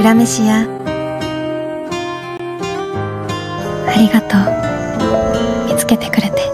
裏飯屋。ありがとう。見つけてくれて。